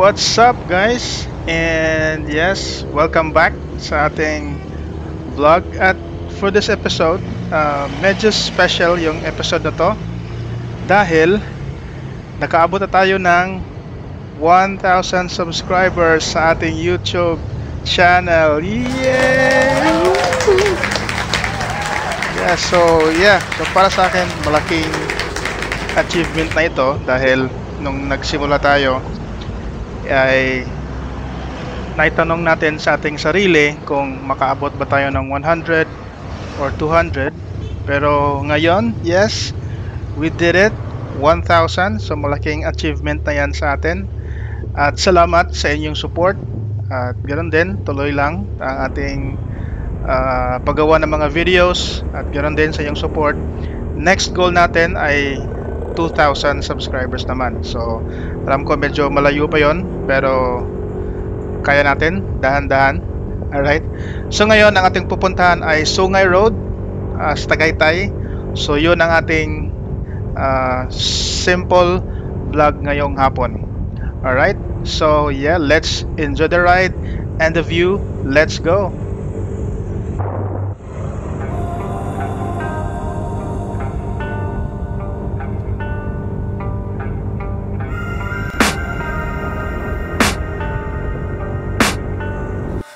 What's up guys? And yes, welcome back sa ating vlog at for this episode, uh, medyo special yung episode na to dahil nakaabot na tayo ng 1,000 subscribers sa ating YouTube channel. Yeah! Yeah, so yeah, so para sa akin malaking achievement na ito dahil nung nagsimula tayo ay naitanong natin sa ating sarili kung makaabot ba tayo ng 100 or 200 pero ngayon, yes, we did it. 1,000 so malaking achievement na yan sa atin. At salamat sa inyong support. At ganoon din, tuloy lang ang ating uh, paggawa ng mga videos. At ganoon din sa iyong support. Next goal natin ay 2,000 subscribers naman. So alam ko medyo malayo pa yon pero kaya natin dahan-dahan. Alright? So ngayon ang ating pupuntahan ay Sungay Road uh, sa Tagaytay. So yun ang ating uh, simple vlog ngayong hapon. Alright? So yeah let's enjoy the ride and the view. Let's go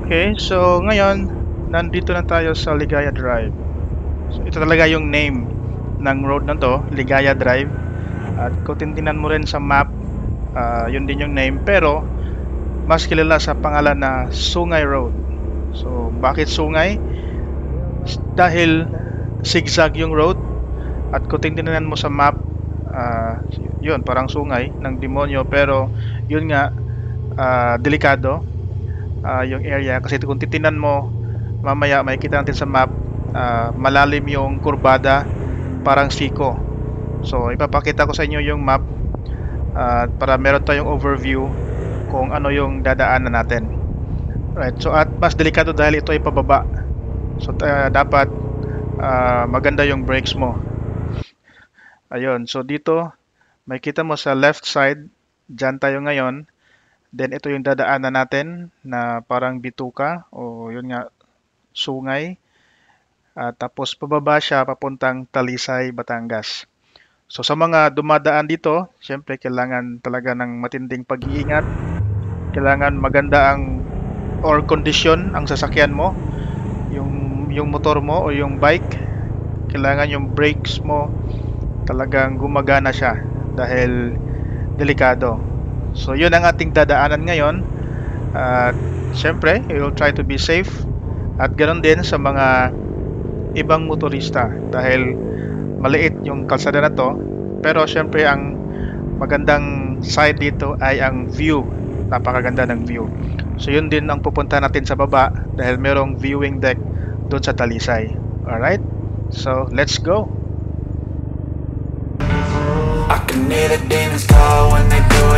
Okay, so ngayon nandito na tayo sa Ligaya Drive. So ito talaga yung name ng road na to, Ligaya Drive. At kung tintinan mo rin sa map, ah, yun din yung name pero mas kilala sa pangalan na Sungay Road. So bakit Sungay? Dahil zigzag yung road at kung tintinan mo sa map, ah, yun parang sungay ng demonyo pero yun nga ah, delikado ah, yung area. Kasi kung titinan mo mamaya makikita natin sa map ah, malalim yung kurbada parang siko. So ipapakita ko sa inyo yung map ah, para meron tayong overview kung ano yung dadaanan natin. Right so at mas delikado dahil ito ay pababa. So ta- dapat ah, maganda yung brakes mo. Ayun so dito makikita mo sa left side dyan tayo ngayon Then ito yung dadaanan natin na parang bituka o yun nga sungay. At tapos pababa siya papuntang Talisay, Batangas. So sa mga dumadaan dito, syempre kailangan talaga ng matinding pag-iingat. Kailangan maganda ang or condition ang sasakyan mo. Yung yung motor mo o yung bike, kailangan yung brakes mo talagang gumagana siya dahil delikado. So yun ang ating dadaanan ngayon. At syempre, we will try to be safe. At ganoon din sa mga ibang motorista. Dahil maliit yung kalsada na to. Pero syempre ang magandang side dito ay ang view. Napakaganda ng view. So yun din ang pupunta natin sa baba dahil merong viewing deck doon sa Talisay. Alright? So let's go! I can hear the demons call when they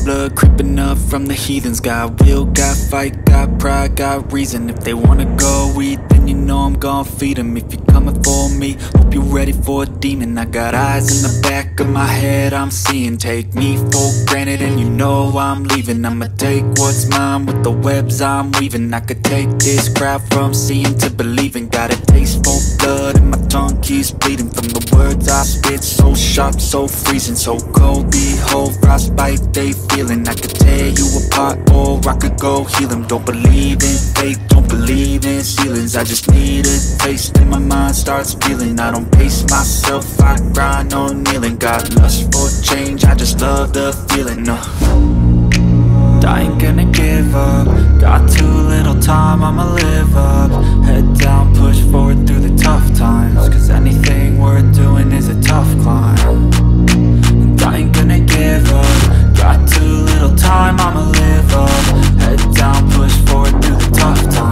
blood creeping up from the heathens. Got will, got fight, got pride, got reason. If they wanna go eat, then you know I'm gon' feed 'em. If you're coming for me, hope you're ready for a demon. I got eyes in the back of my head, I'm seeing. Take me for granted and you know I'm leaving. I'ma take what's mine with the webs I'm weaving. I could take this crowd from seeing to believing. Got a taste for blood and my tongue keeps bleeding. From the words I spit, so sharp, so freezing. So cold, behold, frostbite they feeling. I could tear you apart or I could go heal them Don't believe in fate, believe in ceilings I just need a taste. And my mind starts feeling I don't pace myself, I grind on kneeling. Got lust for change, I just love the feeling uh. I ain't gonna give up. Got too little time, I'ma live up. Head down, push forward through the tough times. Cause anything worth doing is a tough climb. And I ain't gonna give up. Got too little time, I'ma live up. Head down, push forward through the tough times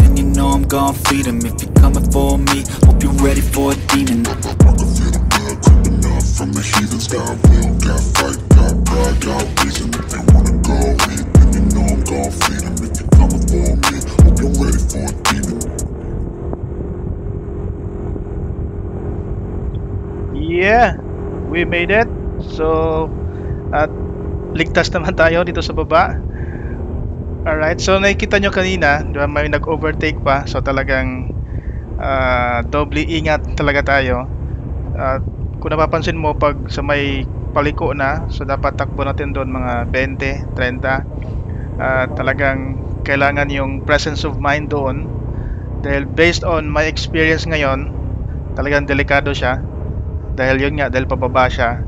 you know I'm gon' feed 'em. If you're coming for me, hope you're ready for a demon I feel the blood creeping up from the heathens Got will, got fight, got pride, got reason If they wanna go eat, then you know I'm gon' feed 'em. If you're coming for me, hope you're ready for a demon Yeah, we made it. So, at ligtas naman tayo dito sa baba. Alright, so nakikita nyo kanina, di ba, may nag-overtake pa. So talagang ah, doble ingat talaga tayo. At kung napapansin mo, pag sa may paliko na, so dapat takbo natin doon mga 20, 30. At talagang kailangan yung presence of mind doon. Dahil based on my experience ngayon, talagang delikado siya dahil yun nga dahil pababa siya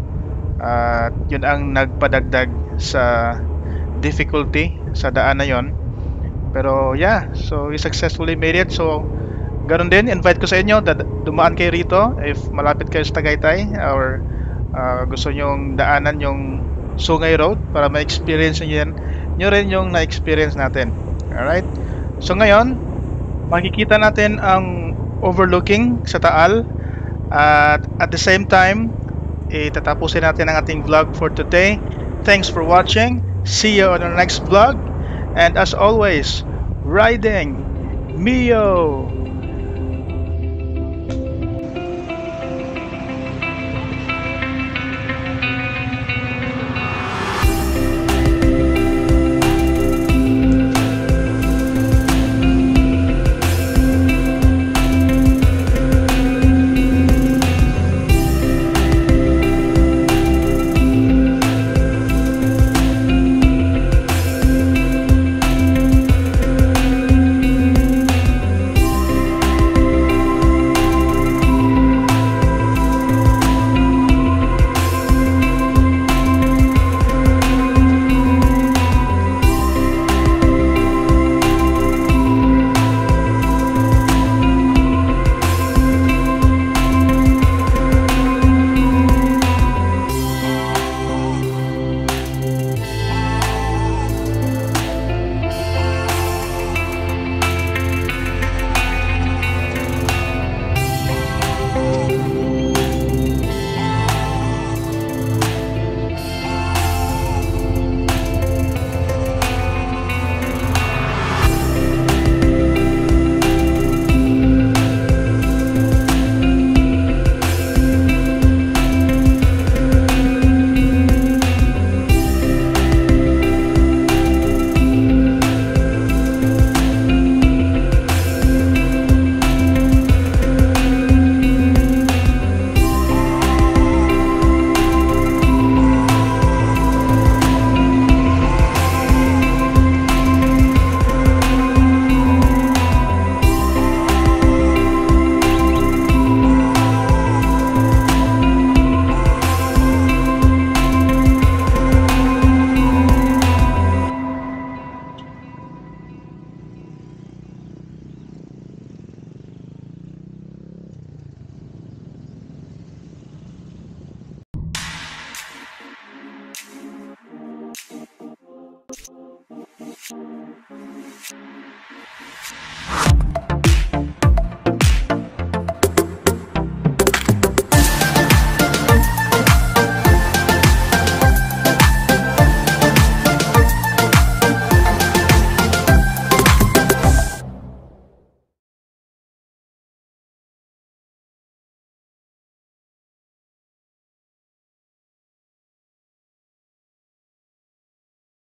At yun ang nagpadagdag sa difficulty sa daan na yon. Pero yeah, so we successfully made it. So ganun din, invite ko sa inyo dumaan kayo rito if malapit kayo sa Tagaytay or ah, gusto nyong daanan yung Sungay Road para ma-experience nyo yan nyo rin yung na-experience natin. Alright? So ngayon, makikita natin ang overlooking sa Taal at at the same time, itatapusin natin ang ating vlog for today. Thanks for watching. See you on the next vlog. And as always, riding Mio!